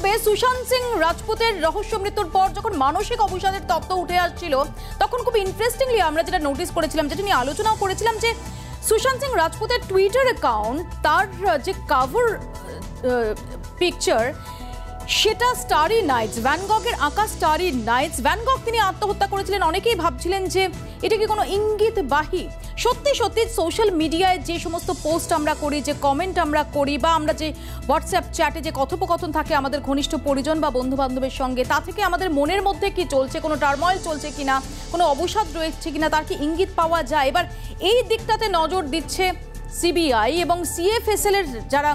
থাকবে। সুশান্ত সিং রাজপুতের রহস্য মৃত্যুর পর যখন মানসিক অবসাদের তত্ত্ব উঠে আসছিল, তখন খুব ইন্টারেস্টিংলি আমরা যেটা নোটিস করেছিলাম, যেটা নিয়ে আলোচনাও করেছিলাম যে সুশান্ত সিং রাজপুতের টুইটার অ্যাকাউন্ট তার যে কাভার পিকচার সেটা স্টারি নাইটস ভ্যানগকের আঁকা স্টারি নাইটস ভ্যানগক তিনি আত্মহত্যা করেছিলেন। অনেকেই ভাবছিলেন যে এটা কি কোনো ইঙ্গিত বাহী সত্যি সত্যি সোশ্যাল মিডিয়ায় যে সমস্ত পোস্ট আমরা করি, যে কমেন্ট আমরা করি বা আমরা যে হোয়াটসঅ্যাপ চ্যাটে যে কথোপকথন থাকে আমাদের ঘনিষ্ঠ পরিজন বা বন্ধু বান্ধবের সঙ্গে, তা থেকে আমাদের মনের মধ্যে কি চলছে, কোনো টার্ময়েল চলছে কিনা, কোনো অবসাদ রয়েছে কিনা, তার কি ইঙ্গিত পাওয়া যায়? এবার এই দিকটাতে নজর দিচ্ছে সিবিআই এবং সিএফএসএল এর যারা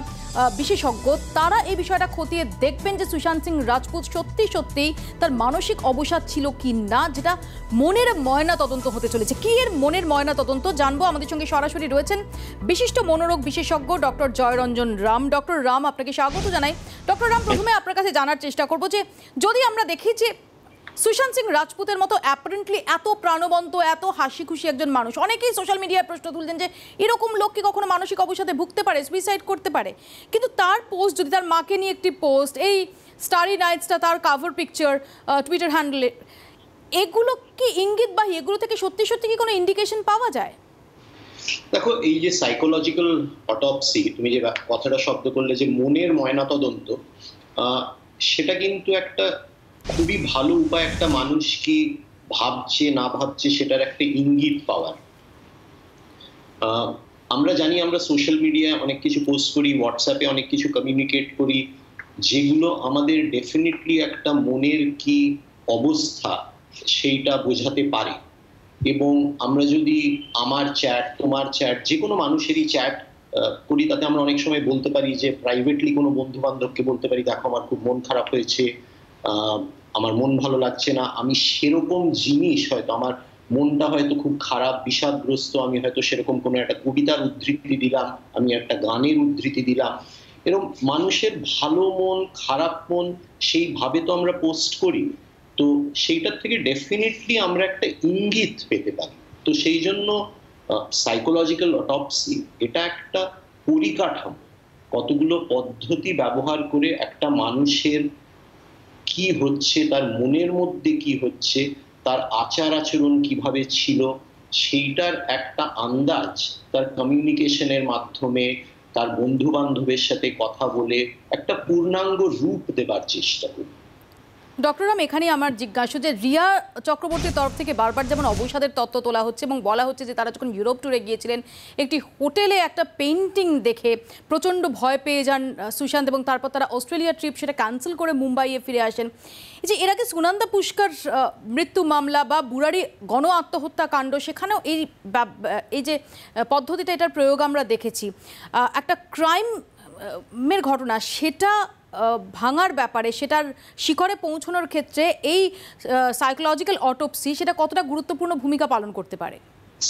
বিশেষজ্ঞ তারা এই বিষয়টা খতিয়ে দেখবেন যে সুশান্ত সিং রাজপুত সত্যি সত্যি তার মানসিক অবসাদ ছিল কি না যেটা মনের ময়না তদন্ত হতে চলেছে। কি এর মনের ময়না তদন্ত জানব আমাদের সঙ্গে সরাসরি রয়েছেন বিশিষ্ট মনোরোগ বিশেষজ্ঞ ডক্টর জয়রঞ্জন রাম। ডক্টর রাম আপনাকে স্বাগত জানাই। ডক্টর রাম প্রথমে আপনার কাছে জানার চেষ্টা করব যে যদি আমরা দেখি যে সুশান্ত সিং রাজপুতের মতো অ্যাপারেন্টলি এত প্রাণবন্ত এত হাসি খুশি একজন মানুষ। অনেকেই সোশ্যাল মিডিয়ায় প্রশ্ন তুলছেন যে এরকম লোক কি কখনো মানসিক অবসাদে ভুগতে পারে সুইসাইড করতে পারে? কিন্তু তার পোস্ট যদি তার মাকে নিয়ে একটি পোস্ট এই স্টারি নাইটসটা তার কাভার পিকচার টুইটার হ্যান্ডেলে এগুলো কি ইঙ্গিত বা এগুলো থেকে সত্যি সত্যি কি কোনো ইন্ডিকেশন পাওয়া যায়? দেখো এই যে সাইকোলজিক্যাল অটপসি তুমি যে কথাটা শব্দ করলে যে মনের ময়নাতদন্ত আহ, সেটা কিন্তু একটা খুবই ভালো উপায় একটা মানুষ কি ভাবছে, না ভাবছে সেটার একটা ইঙ্গিত পাওয়ার। আমরা জানি আমরা সোশ্যাল মিডিয়ায় অনেক কিছু পোস্ট করি হোয়াটসঅ্যাপে অনেক কিছু কমিউনিকেট করি, যেগুলো আমাদের ডেফিনেটলি একটা মনের কি অবস্থা সেইটা বোঝাতে পারে। এবং আমরা যদি আমার চ্যাট তোমার চ্যাট যে কোনো মানুষেরই চ্যাট করি, তাতে আমরা অনেক সময় বলতে পারি যে প্রাইভেটলি কোনো বন্ধু বান্ধবকে বলতে পারি, দেখো, আমার খুব মন খারাপ হয়েছে। আমার মন ভালো লাগছে না, আমি সেরকম জিনিস হয়তো, আমার মনটা হয়তো খুব খারাপ, বিষাদগ্রস্ত, আমি হয়তো সেরকম কোনো একটা কবিতার উদ্ধৃতি দিলাম, আমি একটা গানের উদ্ধৃতি দিলাম। এরকম মানুষের ভালো মন, খারাপ মন, সেইভাবে তো আমরা পোস্ট করি। তো সেইটার থেকে ডেফিনেটলি আমরা একটা ইঙ্গিত পেতে পারি। তো সেই জন্য সাইকোলজিক্যাল অটপসি এটা একটা পরিকাঠামো। কতগুলো পদ্ধতি ব্যবহার করে একটা মানুষের কি হচ্ছে, তার মনের মধ্যে কি হচ্ছে, তার আচার আচরণ কীভাবে ছিল, সেইটার একটা আন্দাজ তার কমিউনিকেশনের মাধ্যমে, তার বন্ধু বান্ধবের সাথে কথা বলে একটা পূর্ণাঙ্গ রূপ দেবার চেষ্টা করি ডক্টর রাম এখানে আমার জিজ্ঞাসা যে রিয়া চক্রবর্তীর তরফ থেকে বারবার যেমন অবসাদের তত্ত্ব তোলা হচ্ছে এবং বলা হচ্ছে যে তারা যখন ইউরোপ ট্যুরে গিয়েছিলেন, একটি হোটেলে একটা পেন্টিং দেখে প্রচণ্ড ভয় পেয়ে যান সুশান্ত এবং তারপর তারা অস্ট্রেলিয়া ট্রিপ সেটা ক্যান্সেল করে মুম্বাইয়ে ফিরে আসেন। এই যে এর আগে সুনন্দা পুষ্কর মৃত্যু মামলা বা বুড়ারি গণ আত্মহত্যা কাণ্ড, সেখানেও এই এই যে পদ্ধতিটা এটার প্রয়োগ আমরা দেখেছি। একটা ক্রাইম মের ঘটনা, সেটা ভাঙার ব্যাপারে, সেটার শিখরে পৌঁছানোর ক্ষেত্রে এই সাইকোলজিক্যাল অটোপসি সেটা কতটা গুরুত্বপূর্ণ ভূমিকা পালন করতে পারে?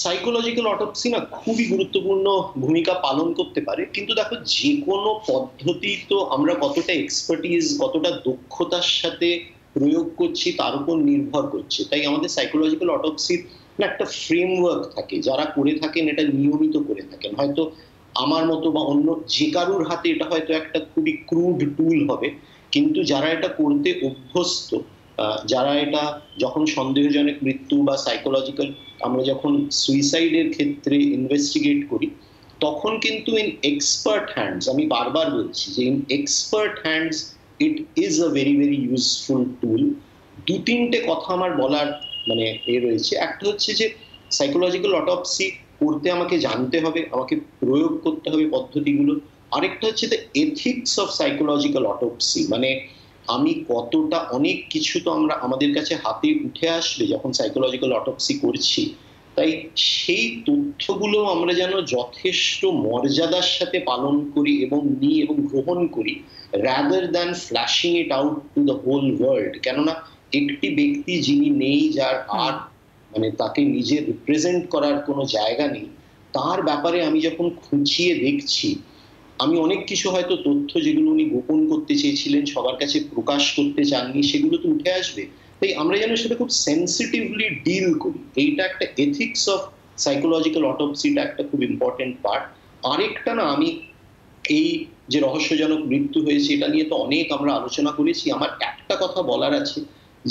সাইকোলজিক্যাল অটোপসি না, খুবই গুরুত্বপূর্ণ ভূমিকা পালন করতে পারে। কিন্তু দেখো যে কোনো পদ্ধতি তো আমরা কতটা এক্সপার্টিজ কতটা দক্ষতার সাথে প্রয়োগ করছি, তার উপর নির্ভর করছে। তাই আমাদের সাইকোলজিক্যাল অটোপসির না একটা ফ্রেমওয়ার্ক থাকে। যারা করে থাকেন, এটা নিয়মিত করে থাকেন। হয়তো আমার মতো বা অন্য যে কারুর হাতে এটা হয়তো একটা খুবই ক্রুড টুল হবে, কিন্তু যারা এটা করতে অভ্যস্ত যারা এটা যখন সন্দেহজনক মৃত্যু বা সাইকোলজিক্যাল আমরা যখন সুইসাইডের ক্ষেত্রে ইনভেস্টিগেট করি, তখন কিন্তু ইন এক্সপার্ট হ্যান্ডস আমি বারবার বলছি যে in expert hands it is a very very useful tool দু তিনটে কথা আমার বলার মানে এ রয়েছে। একটা হচ্ছে যে সাইকোলজিক্যাল অটপসি করতে আমাকে জানতে হবে আমাকে প্রয়োগ করতে হবে পদ্ধতিগুলো। আরেকটা হচ্ছে the ethics of psychological autopsy মানে আমি কতটা অনেক কিছু তো আমরা আমাদের কাছে হাতে উঠে আসবে যখন সাইকোলজিক্যাল অটোপসি করছি। তাই সেই তথ্যগুলো আমরা যেন যথেষ্ট মর্যাদার সাথে পালন করি এবং নিই এবং গ্রহণ করি rather than flashing it out to the whole world কেননা একটি ব্যক্তি যিনি নেই যার আর মানে তাকে নিজে রিপ্রেজেন্ট করার কোনো জায়গা নেই, তার ব্যাপারে আমি যখন খুঁচিয়ে দেখছি, আমি অনেক কিছু হয়তো তথ্য যেগুলো উনি গোপন করতে চেয়েছিলেন, সবার কাছে প্রকাশ করতে চাননি, সেগুলো তো উঠে আসবে। তাই আমরা যেন সেটা খুব সেন্সিটিভলি ডিল করি। এইটা একটা এথিক্স অফ সাইকোলজিক্যাল অটোপসিটা একটা খুব ইম্পর্টেন্ট পার্ট আরেকটা না, আমি এই যে রহস্যজনক মৃত্যু হয়েছে, এটা নিয়ে তো অনেক আমরা আলোচনা করেছি। আমার একটা কথা বলার আছে।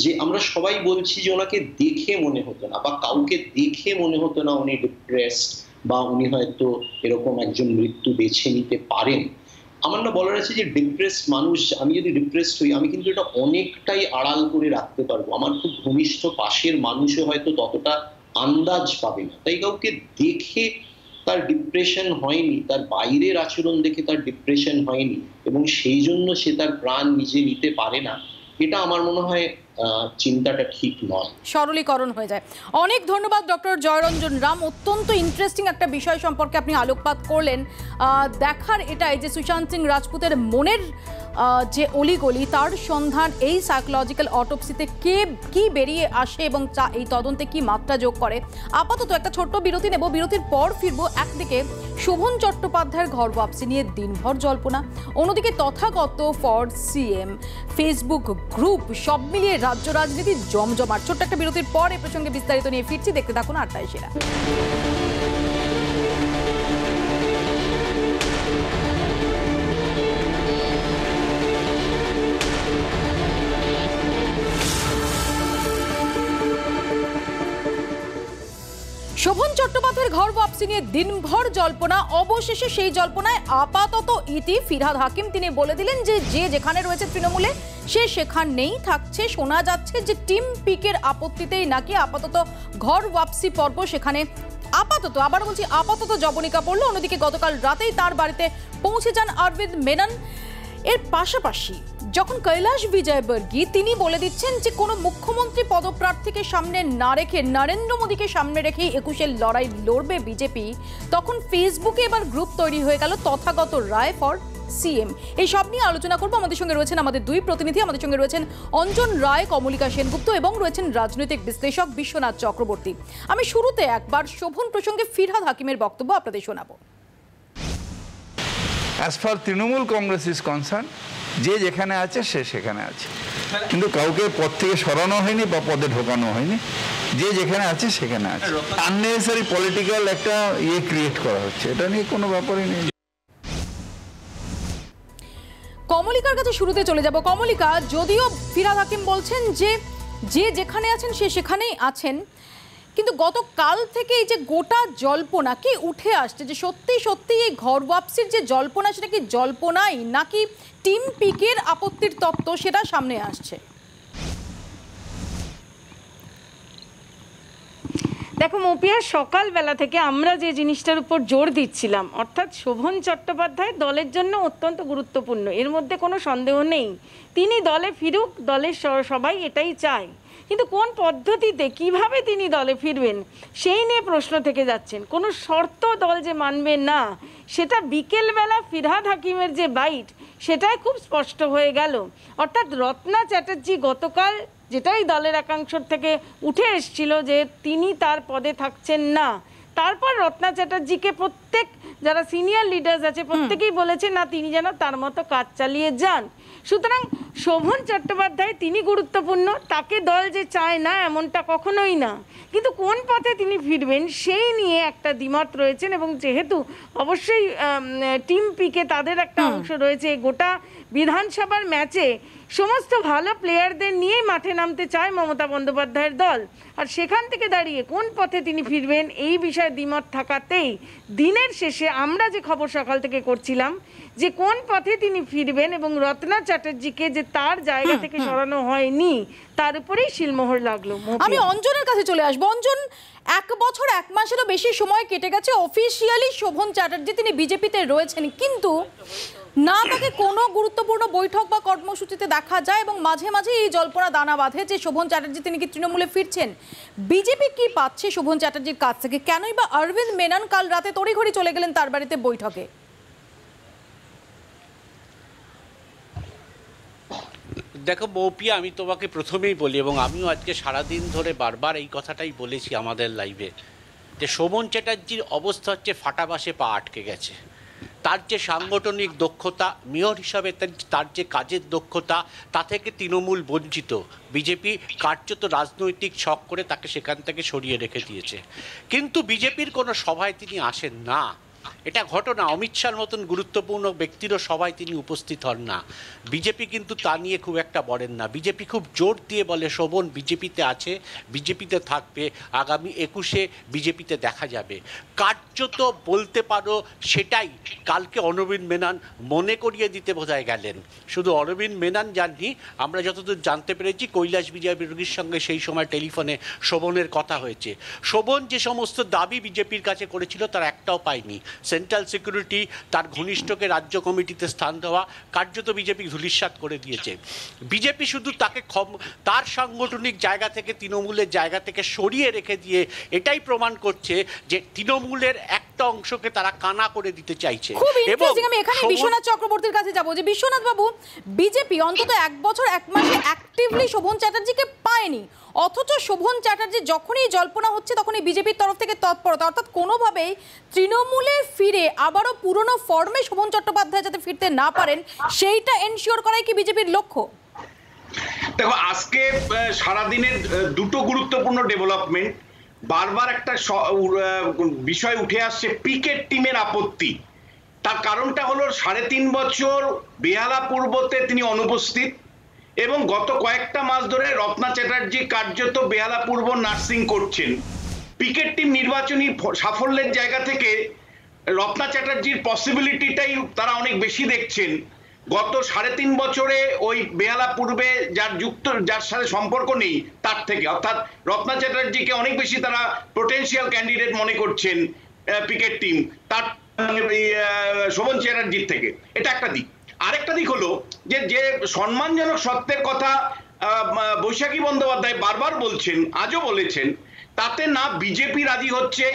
যে আমরা সবাই বলছি যে ওনাকে দেখে মনে হতো না বা কাউকে দেখে মনে হতো না উনি ডিপ্রেসড বা উনি হয়তো এরকম একজন মৃত্যু বেছে নিতে পারেন। আমার না বলার আছে যে ডিপ্রেসড মানুষ, আমি যদি ডিপ্রেসড হই, আমি কিন্তু এটা অনেকটাই আড়াল করে রাখতে পারব। আমার খুব ঘনিষ্ঠ পাশের মানুষও হয়তো ততটা আন্দাজ পাবে না। তাই কাউকে দেখে তার ডিপ্রেশন হয়নি, তার বাইরের আচরণ দেখে তার ডিপ্রেশন হয়নি এবং সেই জন্য সে তার প্রাণ নিজে নিতে পারে না, এটা আমার মনে হয় চিন্তাটা ঠিক নয়। সরলীকরণ হয়ে যায়। অনেক ধন্যবাদ ডক্টর জয়রঞ্জন রাম। অত্যন্ত ইন্টারেস্টিং একটা বিষয় সম্পর্কে আপনি আলোকপাত করলেন। দেখার এটাই যে সুশান্ত সিং রাজপুতের মনের যে অলিগলি, তার সন্ধান এই সাইকোলজিক্যাল অটোপসিতে কে, কি বেরিয়ে আসে এবং এই তদন্তে কি মাত্রা যোগ করে? আপাতত একটা ছোট্ট বিরতি নেব। বিরতির পর ফিরব একদিকে শোভন চট্টোপাধ্যায়ের ঘর ওয়াপসি নিয়ে দিনভর জল্পনা, অন্যদিকে Tathagata for CM Facebook group সব মিলিয়ে রাজ্য রাজনীতি জমজমাট। ছোট্ট একটা বিরতির পর এ প্রসঙ্গে বিস্তারিত নিয়ে ফিরছি। দেখতে থাকুন আটটাই সেরা। শোভন চট্টোপাধ্যায়ের ঘর ওয়াপসি নিয়ে দিনভর জল্পনা, অবশেষে সেই জল্পনায় আপাতত ইতি ফিরহাদ হাকিম। তিনি বলে দিলেন যে যে যেখানে রয়েছে তৃণমূলে, সে সেখানেই থাকছে। শোনা যাচ্ছে যে, টিম পিকের আপত্তিতেই নাকি আপাতত ঘর ওয়াপসি পর্ব সেখানে আপাতত, আবার বলছি আপাতত জবনিকা পড়ল। অন্যদিকে গতকাল রাতেই তার বাড়িতে পৌঁছে যান অরবিন্দ মেনন। এর পাশাপাশি যখন কৈলাস বিজয়বর্গী, তিনি বলে দিচ্ছেন যে কোনো মুখ্যমন্ত্রী পদপ্রার্থীকে সামনে না রেখে, নরেন্দ্র মোদীকে সামনে রেখে একুশের লড়াই লড়বে বিজেপি, তখন ফেসবুকে এবার গ্রুপ তৈরি হয়ে গেল তথাগত রায় ফর সিএম। এই সব নিয়ে আলোচনা করব। আমাদের সঙ্গে রয়েছেন আমাদের দুই প্রতিনিধি। আমাদের সঙ্গে রয়েছেন অঞ্জন রায়, কমলিকা সেনগুপ্ত এবং রয়েছেন রাজনৈতিক বিশ্লেষক বিশ্বনাথ চক্রবর্তী। আমি শুরুতে একবার শোভন প্রসঙ্গে ফিরহাদ হাকিমের বক্তব্য আপনাদের শোনাবো। As far Trinamool Congress is concern যে যেখানে আছে, সে সেখানে আছে। কিন্তু কাউকে পদ থেকে সরানো হয়নি বা পদে ঢোকানো হয়নি। যে যেখানে আছে, সেখানে আছে। আননেসারি পলিটিক্যাল একটা ইয়ে ক্রিয়েট করা হচ্ছে। এটা নিয়ে কোনো ব্যাপারই নেই। কমলিকার কাছে শুরুতে চলে যাব। কমলিকা, যদিও ফিরাদ হাকিম বলছেন যে যে যেখানে আছেন, সে সেখানেই আছেন। কিন্তু গতকাল থেকে এই যে গোটা জল্পনা, কি উঠে আসছে যে সত্যি সত্যি এই ঘর ওয়াপসির যে জল্পনা, সেটা কি জল্পনাই? নাকি টিম পিকের আপত্তির তত্ত্ব সেটা সামনে আসছে। দেখো মপিয়া, সকালবেলা থেকে আমরা যে জিনিসটার উপর জোর দিচ্ছিলাম, অর্থাৎ শোভন চট্টোপাধ্যায় দলের জন্য অত্যন্ত গুরুত্বপূর্ণ, এর মধ্যে কোনো সন্দেহ নেই। তিনি দলে ফিরুক দলের সবাই এটাই চায়। কিন্তু কোন পদ্ধতিতে, কীভাবে তিনি দলে ফিরবেন, সেই নিয়ে প্রশ্ন থেকে যাচ্ছেন। কোনো শর্ত দল যে মানবে না, সেটা বিকেলবেলা ফিরহাদ হাকিমের যে বাইট, সেটাই খুব স্পষ্ট হয়ে গেল। অর্থাৎ রত্না চ্যাটার্জি গতকাল যেটাই দলের একাংশ থেকে উঠে এসছিল যে তিনি তার পদে থাকছেন না। তারপর রত্না চ্যাটার্জিকে প্রত্যেক যারা সিনিয়র লিডার্স আছে প্রত্যেকেই বলেছে না তিনি যেন তার মতো কাজ চালিয়ে যান। সুতরাং শোভন চট্টোপাধ্যায় তিনি গুরুত্বপূর্ণ তাকে দল যে চায় না এমনটা কখনোই না। কিন্তু কোন পথে তিনি ফিরবেন সেই নিয়ে একটা দ্বিমত রয়েছেন এবং যেহেতু অবশ্যই টিম পিকে তাদের একটা অংশ রয়েছে গোটা বিধানসভার ম্যাচে সমস্ত ভালো প্লেয়ারদের নিয়েই মাঠে নামতে চায় মমতা বন্দ্যোপাধ্যায়ের দল। আর সেখান থেকে দাঁড়িয়ে কোন পথে তিনি ফিরবেন এই বিষয়ে দ্বিমত থাকাতেই দিনের শেষে আমরা যে খবর সকাল থেকে করছিলাম যে কোন পথে তিনি ফিরবেন এবং রত্না চ্যাটার্জিকে যে তার জায়গা থেকে সরানো হয়নি তার উপরেই শিলমোহর লাগল আমি অঞ্জনের কাছে চলে আসব। অঞ্জন এক বছর এক মাসেরও বেশি সময় কেটে গেছে। অফিসিয়ালি শোভন চ্যাটার্জি তিনি বিজেপিতে রয়েছেন কিন্তু না তাকে কোনো গুরুত্বপূর্ণ বৈঠক বা কর্মসূচিতে দেখা যায় এবং মাঝে মাঝে এই জল্পনা দানা বাঁধে যে শোভন চ্যাটার্জি তিনি কি তৃণমূলে ফিরছেন। বিজেপি কি পাচ্ছে শোভন চ্যাটার্জির কাছ থেকে? কেনই বা অরবিন্দ মেনন কাল রাতে তড়িঘড়ি চলে গেলেন তার বাড়িতে বৈঠকে। দেখো মৌপিয়া আমি তোমাকে প্রথমেই বলি, এবং আমিও আজকে সারাদিন ধরে বারবার এই কথাটাই বলেছি আমাদের লাইভে, যে শোভন চ্যাটার্জির অবস্থা হচ্ছে ফাটাবাসে পা আটকে গেছে। তার যে সাংগঠনিক দক্ষতা, মেয়র হিসাবে তার যে কাজের দক্ষতা, তা থেকে তৃণমূল বঞ্চিত। বিজেপি কার্যত রাজনৈতিক ছক করে তাকে সেখান থেকে সরিয়ে রেখে দিয়েছে। কিন্তু বিজেপির কোনো সভায় তিনি আসেন না। এটা ঘটনা, অমিত শাহর মতন গুরুত্বপূর্ণ ব্যক্তিরও সবাই তিনি উপস্থিত হন না। বিজেপি কিন্তু তা নিয়ে খুব একটা বলেন না। বিজেপি খুব জোর দিয়ে বলে, শোভন, বিজেপিতে আছে, বিজেপিতে থাকবে, আগামী একুশে বিজেপিতে দেখা যাবে। কার্যত বলতে পারো সেটাই, কালকে অরবিন্দ মেনন মনে করিয়ে দিতে বোঝায় গেলেন। শুধু অরবিন্দ মেনন যাননি, আমরা যতদূর জানতে পেরেছি, কৈলাস বিজয় বিরোধীর সঙ্গে সেই সময় টেলিফোনে শোভনের কথা হয়েছে। শোভন যে সমস্ত দাবি বিজেপির কাছে করেছিল, তার একটাও পায়নি। সেন্ট্রাল সিকিউরিটি তার ঘনিষ্ঠকে রাজ্য কমিটিতে স্থান দেওয়া, কার্যত বিজেপি ধূলিসাৎ করে দিয়েছে। বিজেপি শুধু তাকে ক্ষম, তার সাংগঠনিক জায়গা থেকে তৃণমূলের জায়গা থেকে সরিয়ে রেখে দিয়ে এটাই প্রমাণ করছে যে তৃণমূলের একটা অংশকে তারা কানা করে দিতে চাইছে। খুব এবং ইন্টারেস্টিং আমি এখানে বিশ্বনাথ চক্রবর্তীর কাছে যাব যে বিশ্বনাথ বাবু বিজেপি অন্তত এক বছর এক মাসে অ্যাক্টিভলি শোভন চ্যাটার্জিকে পায়নি। অথচ শোভন চ্যাটার্জি যখনই জল্পনা হচ্ছে তখনই বিজেপির তরফ থেকে তৎপরতা। অর্থাৎ কোনোভাবেই তৃণমূলে ফিরে আবারও পুরনো ফর্মে শোভন চট্টোপাধ্যায় যাতে ফিরতে না পারেন সেইটা এনশিওর করাই কি বিজেপির লক্ষ্য? দেখো আজকে সারাদিনের দুটো গুরুত্বপূর্ণ ডেভেলপমেন্ট বারবার একটা বিষয় উঠে আসছে পিকেট টিমের আপত্তি। তার কারণটা হলো সাড়ে তিন বছর বেহালা পূর্বতে তিনি অনুপস্থিত এবং গত কয়েকটা মাস ধরে রত্না চ্যাটার্জি কার্যত বেহালা পূর্ব নার্সিং করছেন। পিকেট টিম নির্বাচনী সাফল্যের জায়গা থেকে রত্না চ্যাটার্জির পসিবিলিটিটাই তারা অনেক বেশি দেখছেন। গত সাড়ে তিন বছরে ওই বেহালা পূর্বে যার যুক্ত, যার সাথে সম্পর্ক নেই, তার থেকে, অর্থাৎ রত্না চ্যাটার্জিকে অনেক বেশি তারা পোটেনশিয়াল ক্যান্ডিডেট মনে করছেন পিকেট টিম তার শোভন চ্যাটার্জির থেকে। এটা একটা দিক। আরেকটা দিক হলো যে যে সম্মানজনক সত্যের কথা বৈশাখী বন্দ্যোপাধ্যায় বারবার বলছেন, আজও বলেছেন, তাতে না বিজেপি রাজি হচ্ছে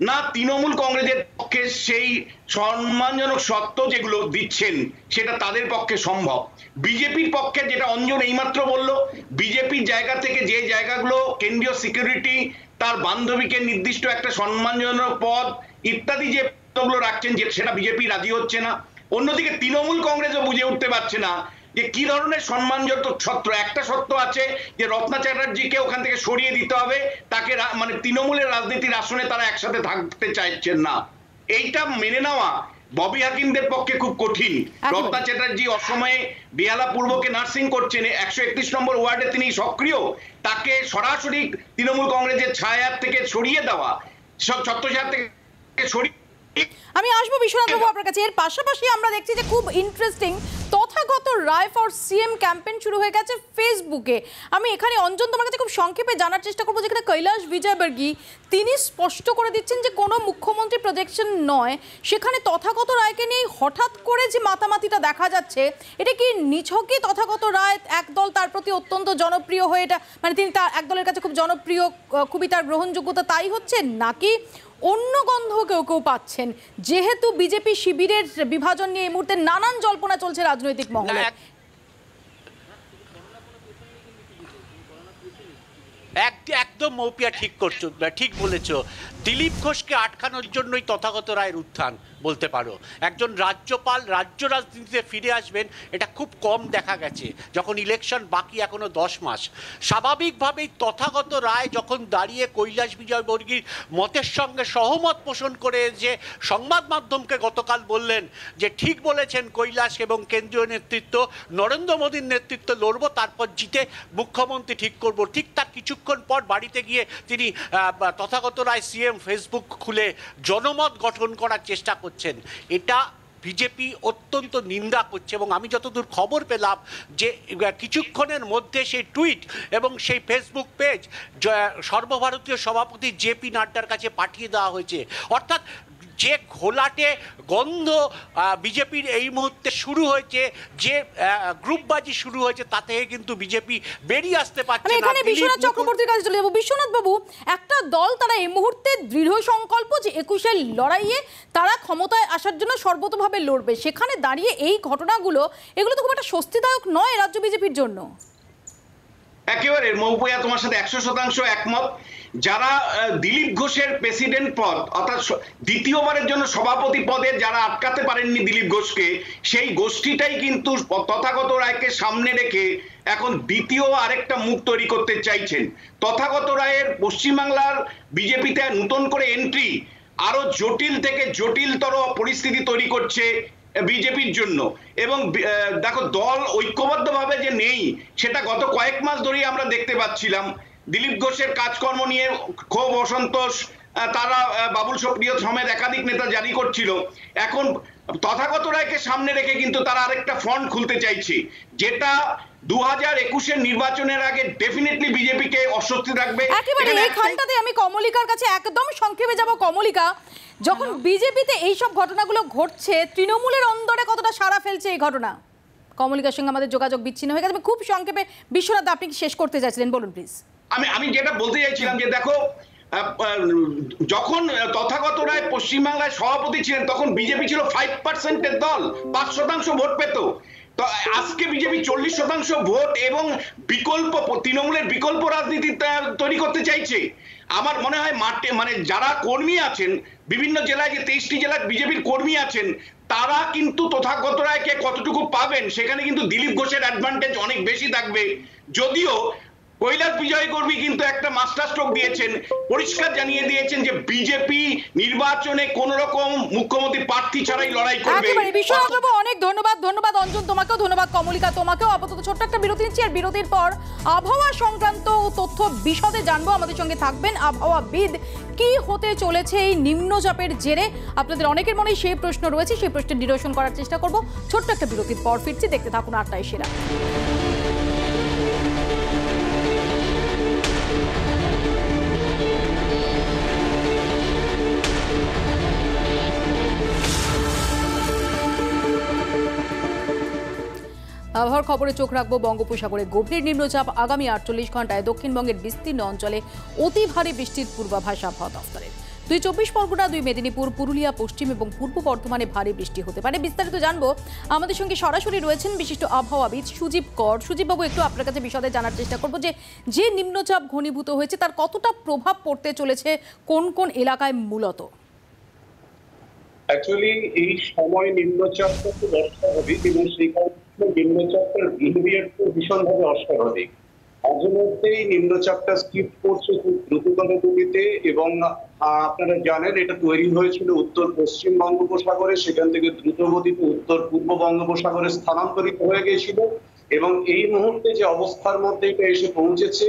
না, তৃণমূল কংগ্রেসের পক্ষে সেই সম্মানজনক সত্য যেগুলো দিচ্ছেন, সেটা তাদের পক্ষে সম্ভব। বিজেপির পক্ষে যেটা অঞ্জন এইমাত্র বলল, বিজেপির জায়গা থেকে যে জায়গাগুলো কেন্দ্রীয় সিকিউরিটি, তার বান্ধবীকে নির্দিষ্ট একটা সম্মানজনক পদ ইত্যাদি যে পদগুলো রাখছেন, যে সেটা বিজেপি রাজি হচ্ছে না। অন্যদিকে তৃণমূল কংগ্রেসও বুঝে উঠতে পারছে না যে কি ধরনের সম্মানযত ছত্র? একটা সত্য আছে যে রত্না চ্যাটার্জিকে ওখান থেকে সরিয়ে দিতে হবে। তাকে মানে তৃণমূলের রাজনীতির আসনে তারা একসাথে থাকতে চাইছেন না। এইটা মেনে নেওয়া ববি হাকিমদের পক্ষে খুব কঠিন। রত্না চ্যাটার্জি অসময়ে বেহালা পূর্বকে নার্সিং করছেন। একশো একত্রিশ নম্বর ওয়ার্ডে তিনি সক্রিয়। তাকে সরাসরি তৃণমূল কংগ্রেসের ছায়ার থেকে সরিয়ে দেওয়া। সব ছত্রছায়ার থেকে সরিয়ে আমি আসব বিশ্বনাথ বাবু আপনার কাছে। এর পাশাপাশি আমরা দেখছি যে খুব interesting Tathagata Roy for CM campaign শুরু হয়ে গেছে ফেসবুকে। আমি এখানে অঞ্জন তোমার কাছে খুব সংক্ষেপে জানার চেষ্টা করব, যেখানে কৈলাস বিজয়বর্গী, তিনি স্পষ্ট করে দিচ্ছেন যে কোনো মুখ্যমন্ত্রী প্রজেকশন নয়, সেখানে তথাগত রায়কে নিয়ে হঠাৎ করে যে মাতামাতিটা দেখা যাচ্ছে, এটা কি নিছকই তথাগত রায়? একদল তার প্রতি অত্যন্ত জনপ্রিয় হয়ে এটা মানে তিনি তার একদলের কাছে খুব জনপ্রিয় খুবই তার গ্রহণযোগ্যতা তাই হচ্ছে, নাকি অন্য গন্ধ কেউ কেউ পাচ্ছেন। যেহেতু বিজেপি শিবিরের বিভাজন নিয়ে এই মুহূর্তে নানান জল্পনা চলছে রাজনৈতিক মহলে। এক- একদম মৌপিয়া, ঠিক করছ ঠিক বলেছ। দিলীপ ঘোষকে আটকানোর জন্যই তথাগত রায়ের উত্থান, বলতে পারো। একজন রাজ্যপাল রাজ্য রাজনীতিতে ফিরে আসবেন, এটা খুব কম দেখা গেছে, যখন ইলেকশন বাকি এখনও দশ মাস। স্বাভাবিকভাবেই তথাগত রায় যখন দাঁড়িয়ে কৈলাস বিজয়বর্গীর মতের সঙ্গে সহমত পোষণ করে যে সংবাদ মাধ্যমকে গতকাল বললেন যে ঠিক বলেছেন কৈলাস এবং কেন্দ্রীয় নেতৃত্ব, নরেন্দ্র মোদীর নেতৃত্ব লড়বো, তারপর জিতে মুখ্যমন্ত্রী ঠিক করব, ঠিক তার কিছুক্ষণ পর বাড়িতে গিয়ে তিনি তথাগত রায় সিএম ফেসবুক খুলে জনমত গঠন করার চেষ্টা করছেন। এটা বিজেপি অত্যন্ত নিন্দা করছে এবং আমি যতদূর খবর পেলাম যে কিছুক্ষণের মধ্যে সেই টুইট এবং সেই ফেসবুক পেজ সর্বভারতীয় সভাপতি জেপি নাড্ডার কাছে পাঠিয়ে দেওয়া হয়েছে। অর্থাৎ যে ঘোলাটে গন্ধ বিজেপির এই মুহূর্তে শুরু হয়েছে যে গ্রুপবাজি শুরু হয়েছে তা থেকে কিন্তু বিজেপি বেরিয়ে আসতে পারছে না। এখানে বিশ্বনাথ চক্রবর্তীর কাছে চলে যাব। বিশ্বনাথ বাবু একটা দল তারা এই মুহূর্তে দৃঢ় সংকল্প যে একুশের লড়াইয়ে তারা ক্ষমতায় আসার জন্য সর্বতভাবে লড়বে। সেখানে দাঁড়িয়ে এই ঘটনাগুলো এগুলো তো খুব একটা স্বস্তিদায়ক নয় রাজ্য বিজেপির জন্য। একেবারে মৌপুয়া তোমার সাথে একশো শতাংশ একমত। যারা দিলীপ ঘোষের প্রেসিডেন্ট পদ, অর্থাৎ দ্বিতীয়বারের জন্য সভাপতি পদে যারা আটকাতে পারেননি দিলীপ ঘোষকে, সেই গোষ্ঠীটাই কিন্তু তথাগত রায়কে সামনে রেখে এখন দ্বিতীয় আরেকটা মুখ তৈরি করতে চাইছেন। তথাগত রায়ের পশ্চিমবাংলার বিজেপিতে নতুন করে এন্ট্রি আরও জটিল থেকে জটিলতর পরিস্থিতি তৈরি করছে বিজেপির জন্য। এবং দেখো, দল ঐক্যবদ্ধভাবে যে নেই, সেটা গত কয়েক মাস ধরেই আমরা দেখতে পাচ্ছিলাম। দিলীপ ঘোষের কাজকর্ম নিয়ে ক্ষোভ, অসন্তোষ তারা বাবুল সুপ্রিয় সমেত একাধিক নেতা জারি করছিল। এখন তথাগত রায়কে সামনে রেখে কিন্তু তারা আরেকটা ফ্রন্ট খুলতে চাইছে। যেটা দু হাজার একুশের নির্বাচনের আগে ডেফিনেটলি বিজেপিকে অস্বস্তি রাখবে। একেবারে এইখানটাতে আমি কমলিকার কাছে একদম সংক্ষেপে যাব। কমলিকা যখন বিজেপিতে এই ঘটনাগুলো ঘটছে তৃণমূলের অন্দরে কতটা সাড়া ফেলছে এই ঘটনা? কমলিকার সঙ্গে আমাদের যোগাযোগ বিচ্ছিন্ন হয়ে গেছে। খুব সংক্ষেপে বিশ্বনাথ আপনি শেষ করতে চাইছিলেন? বলুন প্লিজ আমি আমি যেটা বলতে চাইছিলাম যে দেখো যখন তথাগত রায় পশ্চিমবাংলায় সভাপতি ছিলেন তখন বিজেপি ছিল ফাইভ পার্সেন্টের দল পাঁচ শতাংশ ভোট পেত। তো আজকে বিজেপি চল্লিশ শতাংশ ভোট এবং বিকল্প, তৃণমূলের বিকল্প রাজনীতি তৈরি করতে চাইছে। আমার মনে হয় মাঠে মানে যারা কর্মী আছেন, বিভিন্ন জেলায় যে তেইশটি জেলায় বিজেপির কর্মী আছেন, তারা কিন্তু তথাগত রায়কে কতটুকু পাবেন, সেখানে কিন্তু দিলীপ ঘোষের অ্যাডভান্টেজ অনেক বেশি থাকবে। যদিও কৈলাস বিজয় কর্মী কিন্তু একটা মাস্টার স্ট্রোক দিয়েছেন। পরিষ্কার জানিয়ে দিয়েছেন যে বিজেপি নির্বাচনে কোন রকম মুখ্যমন্ত্রী প্রার্থী ছাড়াই লড়াই করবে। একেবারে বিশ্বনাথ অনেক ধন্যবাদ। ধন্যবাদ অঞ্জন তোমাকেও, ধন্যবাদ কমলিকা তোমাকেও। আপাতত ছোট্ট একটা বিরতি নিচ্ছি আর বিরতির পর আবহাওয়া সংক্রান্ত তথ্য বিশদে জানব। আমাদের সঙ্গে থাকবেন আবহাওয়াবিদ, কি হতে চলেছে এই নিম্নচাপের জেরে? আপনাদের অনেকের মনে সেই প্রশ্ন রয়েছে, সেই প্রশ্নের নিরসন করার চেষ্টা করব। ছোট্ট একটা বিরতির পর ফিরছি, দেখতে থাকুন আটটায় সেরা। আবহাওয়ার খবরে চোখ রাখব বঙ্গোপসাগরে। গভীর নিম্নচাপ আগামী আটচল্লিশ ঘন্টায় দক্ষিণবঙ্গের বিস্তীর্ণ অঞ্চলে অতি ভারী বৃষ্টির পূর্বাভাস আবহাওয়া দফতরের। দুই চব্বিশ পরগনা, দুই মেদিনীপুর, পুরুলিয়া, পশ্চিম এবং পূর্ব বর্ধমানে ভারী বৃষ্টি হতে পারে। বিস্তারিত জানব। আমাদের সঙ্গে সরাসরি রয়েছেন বিশিষ্ট আবহাওয়াবিদ সুজীব কর। সুজীব বাবু একটু আপনার কাছে বিশদে জানার চেষ্টা করব যে যে নিম্নচাপ ঘনীভূত হয়েছে, তার কতটা প্রভাব পড়তে চলেছে, কোন কোন এলাকায় মূলত? অ্যাকচুয়ালি এই সময় নিম্নচাপটা খুব অস্বাভাবিক এবং সেই কারণে নিম্নচাপটার বিহেভিয়ার তো ভীষণভাবে অস্বাভাবিক। মাঝে মধ্যেই নিম্নচাপটা স্কিপ করছে খুব গতিতে এবং আপনারা জানেন এটা তৈরি হয়েছিল উত্তর পশ্চিম বঙ্গোপসাগরে, সেখান থেকে দ্রুত গতিতে উত্তর পূর্ব বঙ্গোপসাগরে স্থানান্তরিত হয়ে গিয়েছিল এবং এই মুহূর্তে যে অবস্থার মধ্যে এটা এসে পৌঁছেছে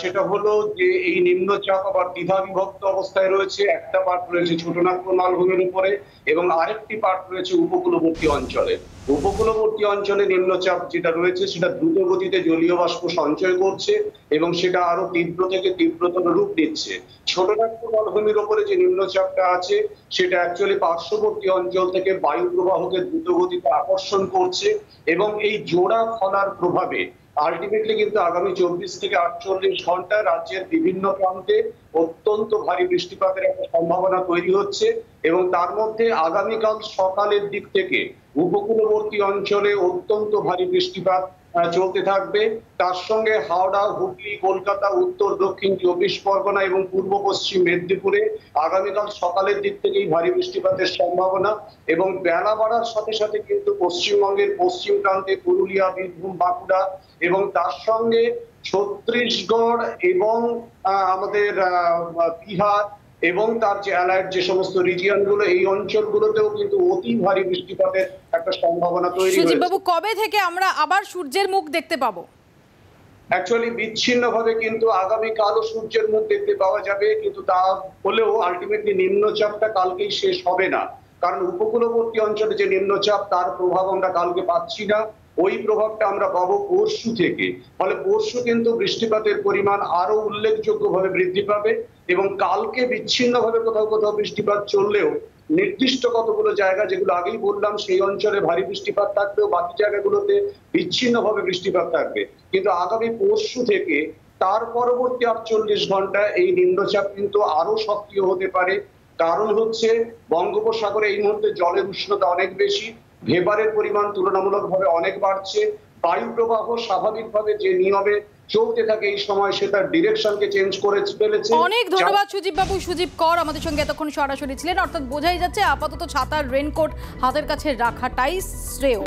সেটা হলো যে এই নিম্নচাপ আবার দ্বিধা বিভক্ত অবস্থায় রয়েছে। একটা পার্ট রয়েছে ছোটনাগপুর মালভূমির উপরে এবং আরেকটি পার্ট রয়েছে উপকূলবর্তী অঞ্চলে। উপকূলবর্তী অঞ্চলে নিম্নচাপ যেটা রয়েছে, সেটা দ্রুত গতিতে জলীয় বাষ্প সঞ্চয় করছে এবং সেটা আরও তীব্র থেকে তীব্রতর রূপ নিচ্ছে। ছোটনাগপুর মালভূমির উপরে যে নিম্নচাপটা আছে, সেটা অ্যাকচুয়ালি পার্শ্ববর্তী অঞ্চল থেকে বায়ু প্রবাহকে দ্রুত গতিতে আকর্ষণ করছে এবং এই জোড়া ফলার প্রভাবে আলটিমেটলি কিন্তু আগামী চব্বিশ থেকে আটচল্লিশ ঘণ্টা রাজ্যের বিভিন্ন প্রান্তে অত্যন্ত ভারী বৃষ্টিপাতের একটা সম্ভাবনা তৈরি হচ্ছে এবং তার মধ্যে আগামীকাল সকালের দিক থেকে উপকূলবর্তী অঞ্চলে অত্যন্ত ভারী বৃষ্টিপাত চলতে থাকবে। তার সঙ্গে হাওড়া, হুগলি, কলকাতা, উত্তর, দক্ষিণ, চব্বিশ পরগনা এবং পূর্ব পশ্চিম মেদিনীপুরে আগামীকাল সকালের দিক থেকেই ভারী বৃষ্টিপাতের সম্ভাবনা এবং বেলা বাড়ার সাথে সাথে কিন্তু পশ্চিমবঙ্গের পশ্চিম প্রান্তে পুরুলিয়া, বীরভূম, বাঁকুড়া এবং তার সঙ্গে ছত্তিশগড় এবং আমাদের বিহার এবং তার যে অ্যালাইড যে সমস্ত রিজিয়নগুলো এই অঞ্চলগুলোতেও কিন্তু অতি ভারী বৃষ্টিপাতের একটা সম্ভাবনা তৈরি হয়েছে। বাবু কবে থেকে আমরা আবার সূর্যের মুখ দেখতে পাবো? অ্যাকচুয়ালি বিচ্ছিন্ন ভাবে কিন্তু আগামী কালও সূর্যের মুখ দেখতে পাওয়া যাবে কিন্তু তা হলেও আলটিমেটলি নিম্নচাপটা কালকেই শেষ হবে না। কারণ উপকূলবর্তী অঞ্চলে যে নিম্নচাপ তার প্রভাব আমরা কালকে পাচ্ছি না। ওই প্রভাবটা আমরা পাবো পরশু থেকে। ফলে পরশু কিন্তু বৃষ্টিপাতের পরিমাণ আরও উল্লেখযোগ্যভাবে বৃদ্ধি পাবে। এবং কালকে বিচ্ছিন্নভাবে কোথাও কোথাও বৃষ্টিপাত চললেও নির্দিষ্ট কতগুলো জায়গা যেগুলো আগেই বললাম, সেই অঞ্চলে ভারী বৃষ্টিপাত থাকলেও বাকি জায়গাগুলোতে বিচ্ছিন্নভাবে বৃষ্টিপাত থাকবে। কিন্তু আগামী পরশু থেকে তার পরবর্তী আটচল্লিশ ঘণ্টা এই নিম্নচাপ কিন্তু আরও সক্রিয় হতে পারে। কারণ হচ্ছে বঙ্গোপসাগরে এই মুহূর্তে জলের উষ্ণতা অনেক বেশি ভেপারের পরিমাণ তুলনামূলকভাবে অনেক বাড়ছে। বায়ু প্রবাহ স্বাভাবিকভাবে যে নিয়মে চলতে থাকে এই সময় সেটার ডিরেকশনকে চেঞ্জ করে ফেলেছে। অনেক ধন্যবাদ সুজীব বাবু সুজীব কর আমাদের সঙ্গে এতক্ষণ সরাসরি ছিলেন। অর্থাৎ বোঝাই যাচ্ছে আপাতত ছাতার রেনকোট হাতের কাছে রাখাটাই শ্রেয়।